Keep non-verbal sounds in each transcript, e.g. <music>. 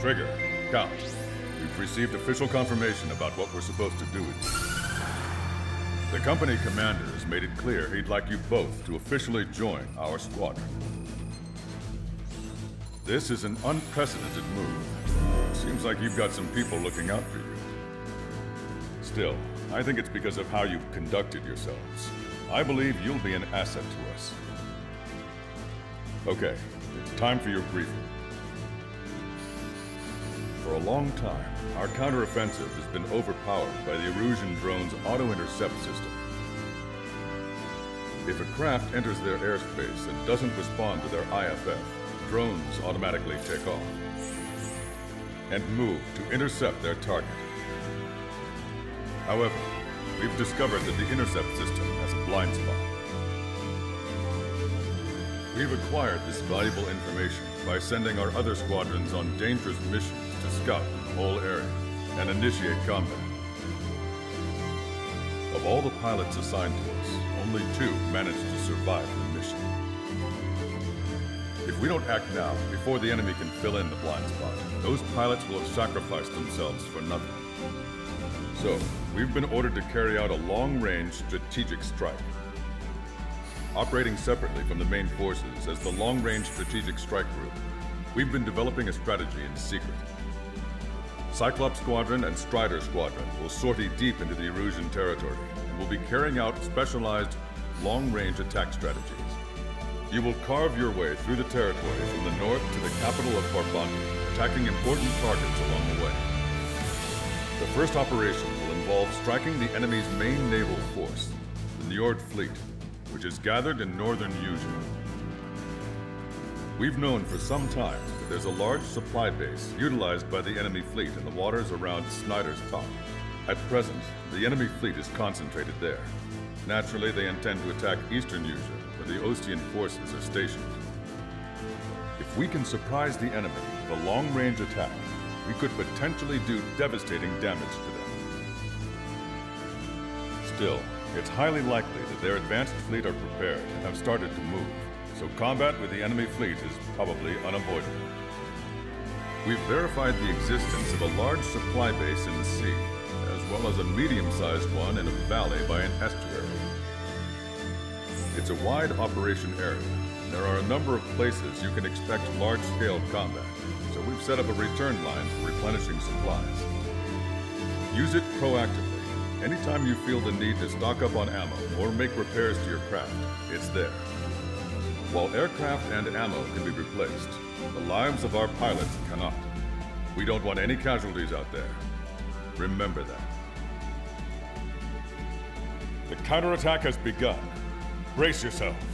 Trigger, Count, we've received official confirmation about what we're supposed to do with you. The company commander has made it clear he'd like you both to officially join our squadron. This is an unprecedented move. Seems like you've got some people looking out for you. Still, I think it's because of how you've conducted yourselves. I believe you'll be an asset to us. Okay, it's time for your briefing. For a long time, our counteroffensive has been overpowered by the Erusian drone's auto-intercept system. If a craft enters their airspace and doesn't respond to their IFF, drones automatically take off and move to intercept their target. However, we've discovered that the intercept system has a blind spot. We've acquired this valuable information by sending our other squadrons on dangerous missions scout the whole area and initiate combat. Of all the pilots assigned to us, only two managed to survive the mission. If we don't act now, before the enemy can fill in the blind spot, those pilots will have sacrificed themselves for nothing. So, we've been ordered to carry out a long-range strategic strike. Operating separately from the main forces as the Long-Range Strategic Strike Group, we've been developing a strategy in secret. Cyclops Squadron and Strider Squadron will sortie deep into the Erusian territory and will be carrying out specialized long-range attack strategies. You will carve your way through the territory from the north to the capital of Farbanti, attacking important targets along the way. The first operation will involve striking the enemy's main naval force, the Njord Fleet, which is gathered in northern Usea. We've known for some time there's a large supply base utilized by the enemy fleet in the waters around Snyder's Top. At present, the enemy fleet is concentrated there. Naturally, they intend to attack eastern Usea, where the Osean forces are stationed. If we can surprise the enemy with a long-range attack, we could potentially do devastating damage to them. Still, it's highly likely that their advanced fleet are prepared and have started to move, so combat with the enemy fleet is probably unavoidable. We've verified the existence of a large supply base in the sea, as well as a medium-sized one in a valley by an estuary. It's a wide operation area. There are a number of places you can expect large-scale combat, so we've set up a return line for replenishing supplies. Use it proactively. Anytime you feel the need to stock up on ammo or make repairs to your craft, it's there. While aircraft and ammo can be replaced, the lives of our pilots cannot. We don't want any casualties out there. Remember that. The counterattack has begun. Brace yourselves.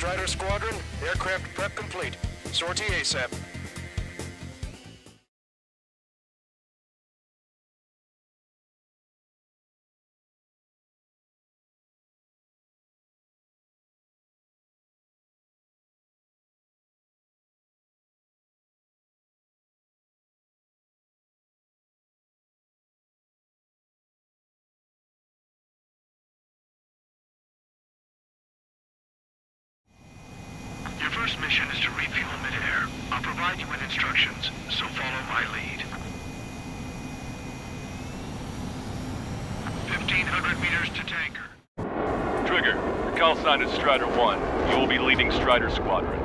Strider Squadron, aircraft prep complete. Sortie ASAP. Instructions, so follow my lead. 1,500 meters to tanker. Trigger, your call sign is Strider 1. You will be leading Strider Squadron.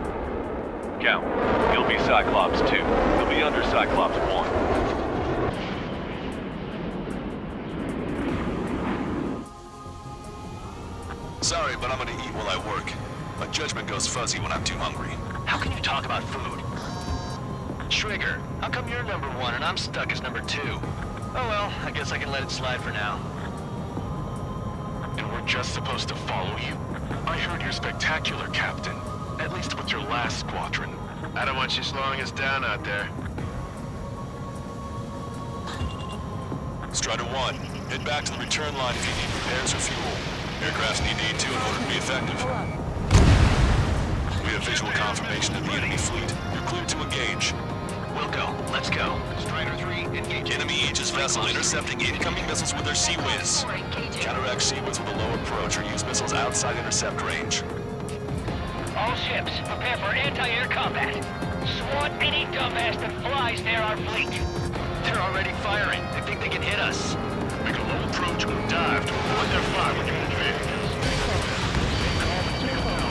Count, you'll be Cyclops 2. You'll be under Cyclops 1. Sorry, but I'm gonna eat while I work. My judgment goes fuzzy when I'm too hungry. How can you talk about food? Trigger, how come you're number one and I'm stuck as number two? Oh well, I guess I can let it slide for now. And we're just supposed to follow you? I heard you're spectacular, Captain. At least with your last squadron. I don't want you slowing us down out there. Strider 1, head back to the return line if you need repairs or fuel. Aircrafts need D2 in order to be effective. We have visual confirmation of the enemy fleet. You're cleared to engage. We'll. Let's go. Strider 3, engage. Enemy Aegis vessel intercepting incoming missiles with their Sea Whiz. Counteract Sea Whiz with a low approach or use missiles outside intercept range. All ships, prepare for anti-air combat. Swat any dumbass that flies near our fleet. They're already firing. They think they can hit us. Make a low approach or dive to avoid their fire when you're in vehicles.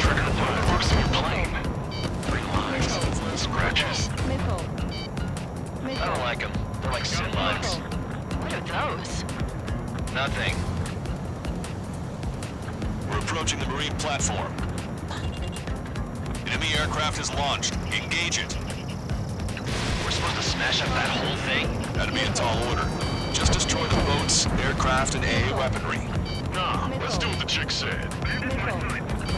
Trigger, what works in your plane? Three lines, scratches. Missile. I don't like them. They're like sin lines. What are those? Nothing. We're approaching the marine platform. Enemy aircraft is launched. Engage it. We're supposed to smash up that whole thing? That'd be a tall order. Just destroy the boats, aircraft, and AA weaponry. Nah, let's do what the chick said. Missile.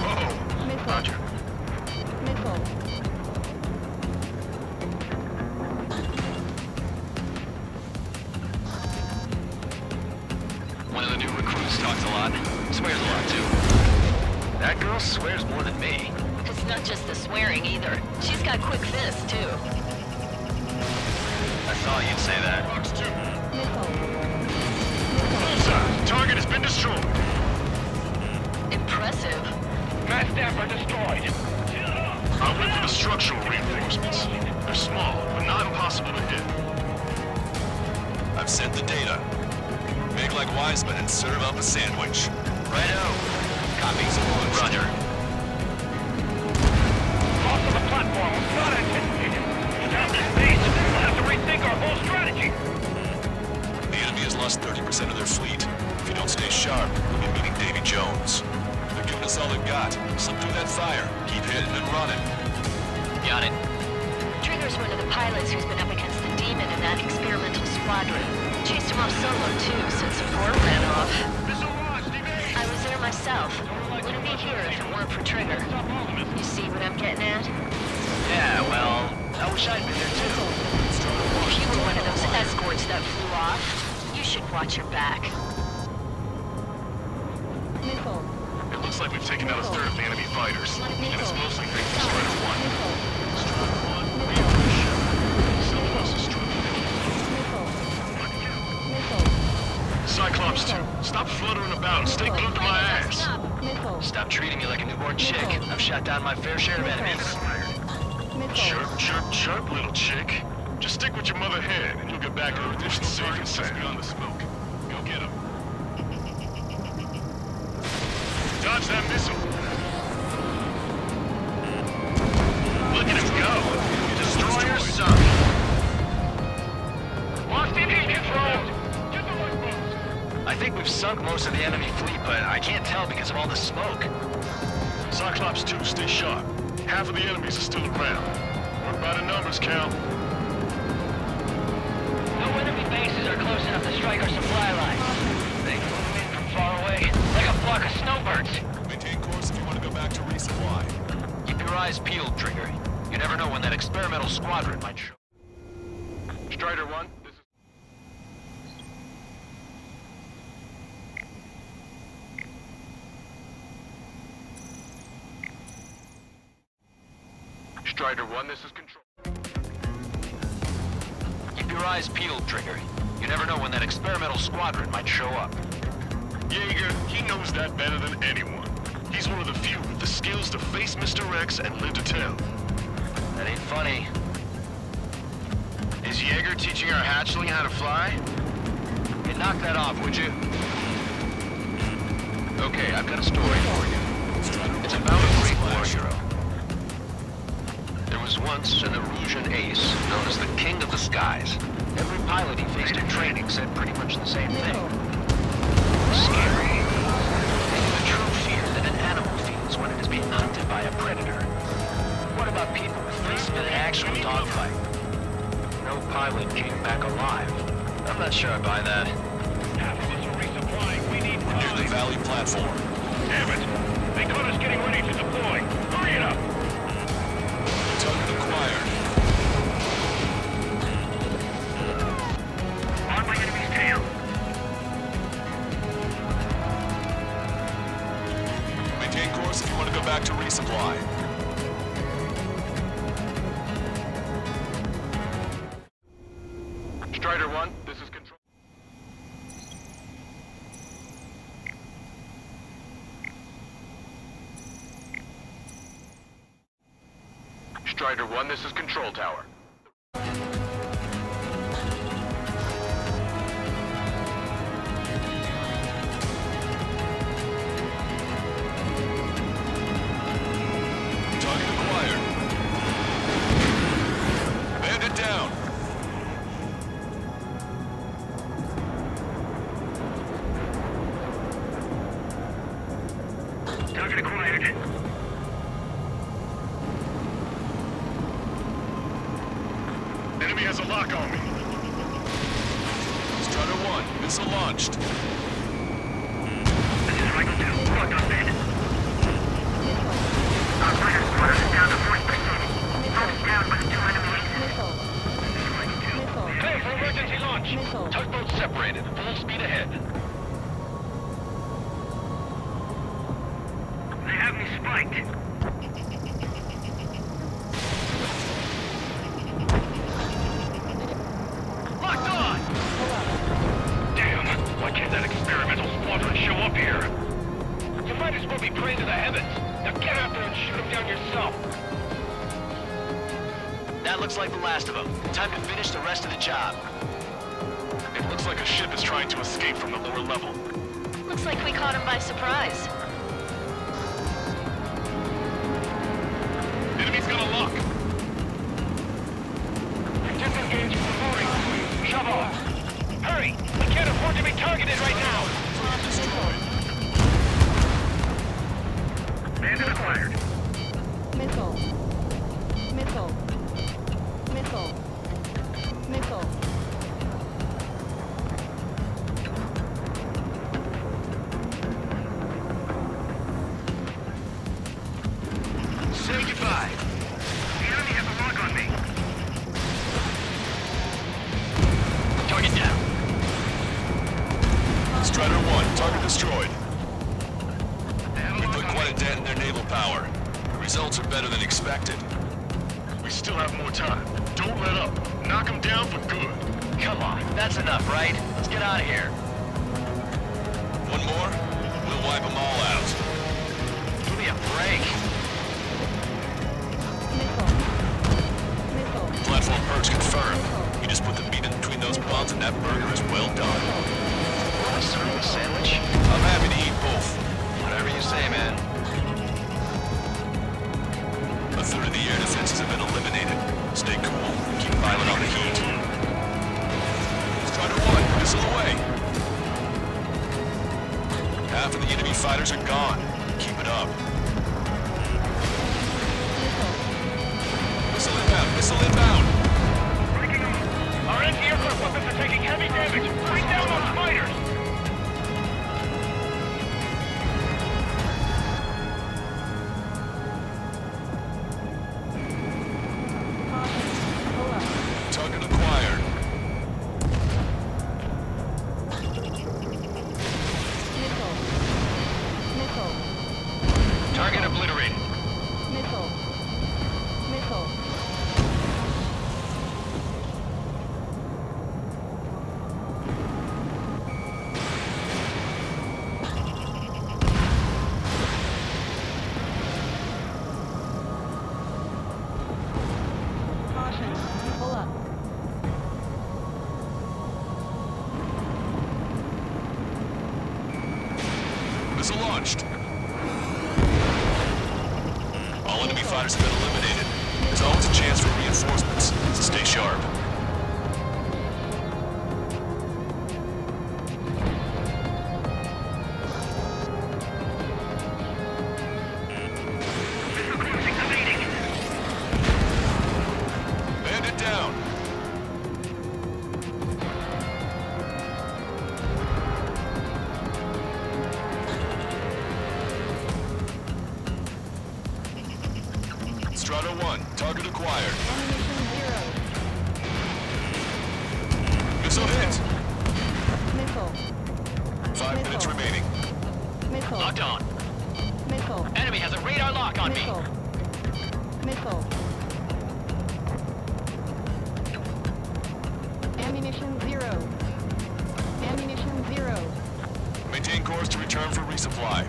Whoa. Missile. Roger. Missile. Swears a lot, too. That girl swears more than me. It's not just the swearing either. She's got quick fists too. I thought you'd say that. Fox two. Bullseye. Target has been destroyed. Impressive. Mass Dapper destroyed. I went for the structural reinforcements. They're small, but not impossible to hit. I've sent the data. Make like Wiseman and serve up a sandwich. Righto. Copies. Roger. Loss of the platform was not anticipated. Stop this base. We'll have to rethink our whole strategy. The enemy has lost 30% of their fleet. If you don't stay sharp, you'll be meeting Davy Jones. They're giving us all they've got. Slip through that fire. Keep hitting and running. Got it. Trigger's one of the pilots who's been up against the demon in that experimental squadron. Chased him off solo too, since support ran off. Myself. Wouldn't be here if it weren't for Trigger. You see what I'm getting at? Yeah, well, I wish I'd been there too. If you were one of those escorts that flew off, you should watch your back. To the smoke. Go get him. <laughs> Dodge that missile. I think we've sunk most of the enemy fleet, but I can't tell because of all the smoke. Cyclops 2, stay sharp. Half of the enemies are still around. Work by the numbers, Cal. Bases are close enough to strike our supply lines. They come in from far away, like a flock of snowbirds. Maintain course if you want to go back to resupply. Keep your eyes peeled, Trigger. You never know when that experimental squadron might show. Strider 1, this is... Strider 1, this is Control. Eyes peeled, Trigger. You never know when that experimental squadron might show up. Jaeger, he knows that better than anyone. He's one of the few with the skills to face Mr. X and live to tell. That ain't funny. Is Jaeger teaching our hatchling how to fly? Hey, knock that off, would you? Okay, I've got a story for you. It's about a great war hero. There was once an Erusian ace known as the King of the Skies. Every pilot he faced in training said pretty much the same thing. Scary. They have a true fear that an animal feels when it is being hunted by a predator. What about people who faced in an actual dogfight? No pilot came back alive. I'm not sure I buy that. Half of us are resupplying. We need We're near the. Valley platform. Damn it! They caught us getting ready to deploy. Strider 1, this is control. Strider 1, this is Control Tower. Enemy has a lock on me. Strider 1, missile launched. This is Rifle 2. Locked on bed. Our fighter is down to 40%. Focus down with two enemies. Clear for emergency launch. Tugboat separated. Full speed ahead. They have me spiked. And shoot them down yourself. That looks like the last of them. Time to finish the rest of the job. It looks like a ship is trying to escape from the lower level. Looks like we caught him by surprise. Enemy's got a lock. Disengage from the mooring. Shove off. Hurry! We can't afford to be targeted right now. Bandit acquired. Missile. resupply.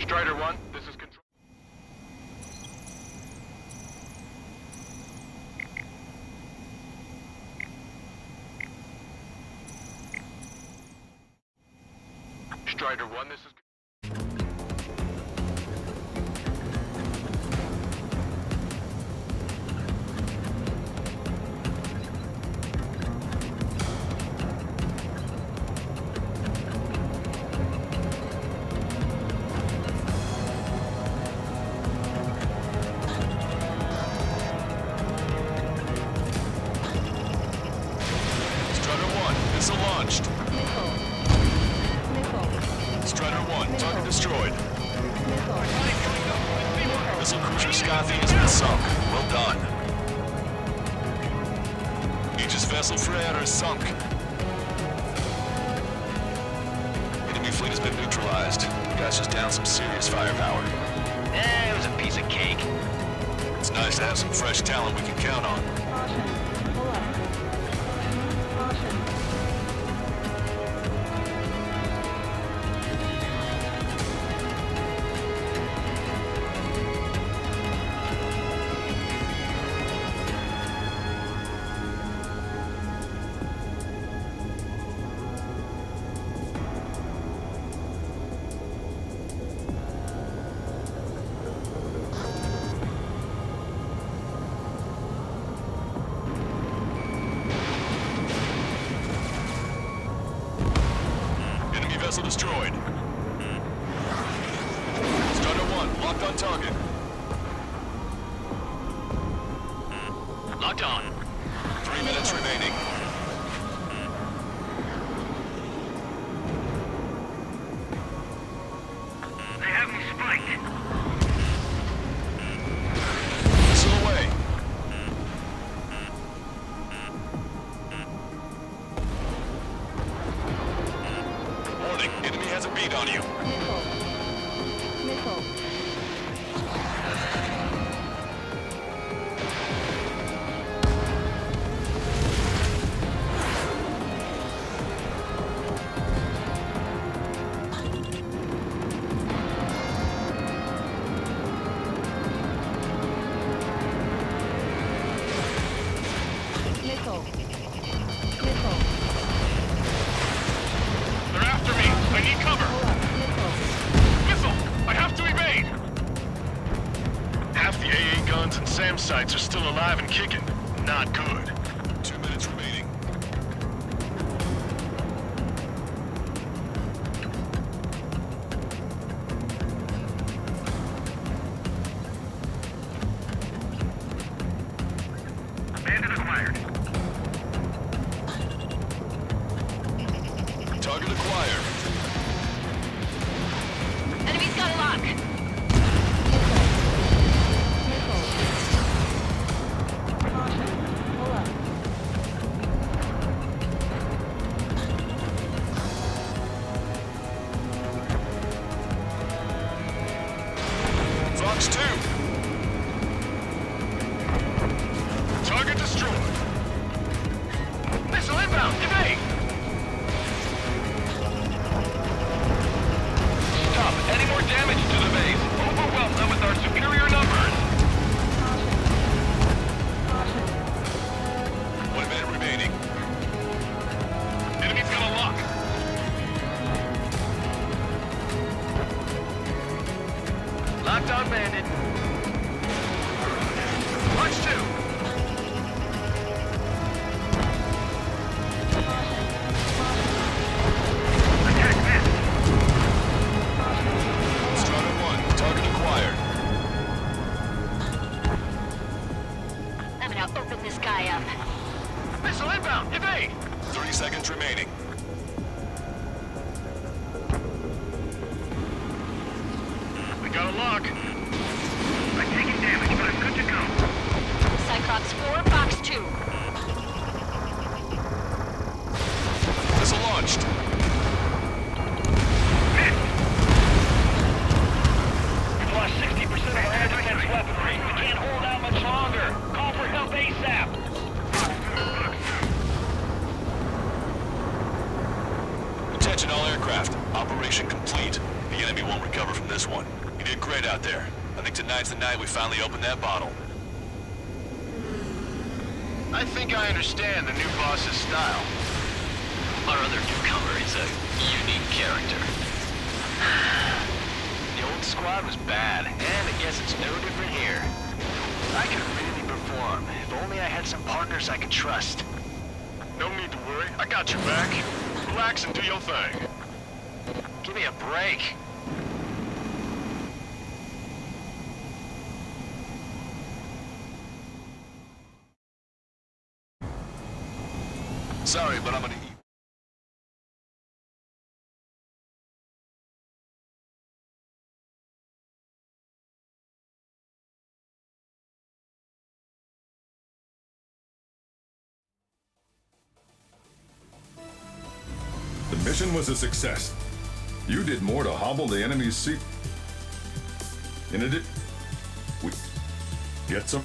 Strider 1, this is control. Strider 1, this is... parasites are still alive and kicking. Not good. Locked on Bandit. Punch two. got your back. Relax and do your thing. Give me a break. Sorry, but I'm a was a success. You did more to hobble the enemy's seat. In it, we get some.